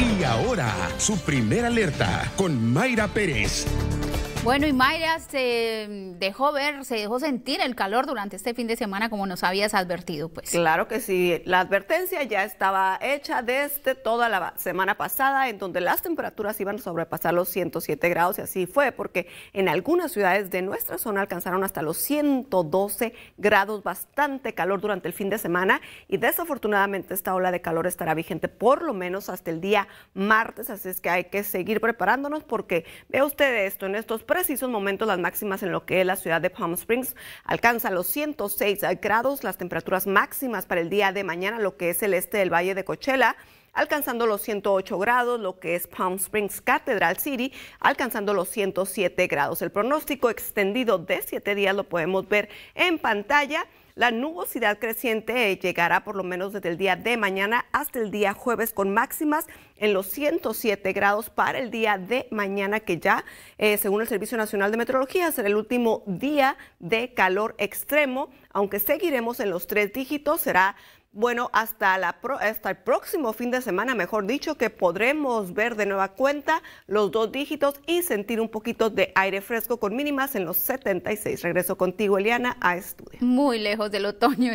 Y ahora, su primera alerta con Mayra Pérez. Bueno, y Mayra se dejó ver, se dejó sentir el calor durante este fin de semana como nos habías advertido, pues. Claro que sí, la advertencia ya estaba hecha desde toda la semana pasada, en donde las temperaturas iban a sobrepasar los 107 grados, y así fue, porque en algunas ciudades de nuestra zona alcanzaron hasta los 112 grados, bastante calor durante el fin de semana, y desafortunadamente esta ola de calor estará vigente por lo menos hasta el día martes, así es que hay que seguir preparándonos, porque ve usted esto, en estos precisos momentos las máximas en lo que es la ciudad de Palm Springs alcanzan los 106 grados, las temperaturas máximas para el día de mañana, lo que es el este del Valle de Coachella alcanzando los 108 grados, lo que es Palm Springs Cathedral City, alcanzando los 107 grados. El pronóstico extendido de 7 días lo podemos ver en pantalla. La nubosidad creciente llegará por lo menos desde el día de mañana hasta el día jueves con máximas en los 107 grados para el día de mañana que ya, eh, según el Servicio Nacional de Meteorología, será el último día de calor extremo, aunque seguiremos en los tres dígitos, será bueno, hasta, la hasta el próximo fin de semana, mejor dicho, que podremos ver de nueva cuenta los dos dígitos y sentir un poquito de aire fresco con mínimas en los 76. Regreso contigo, Eliana, a estudio. Muy del otoño.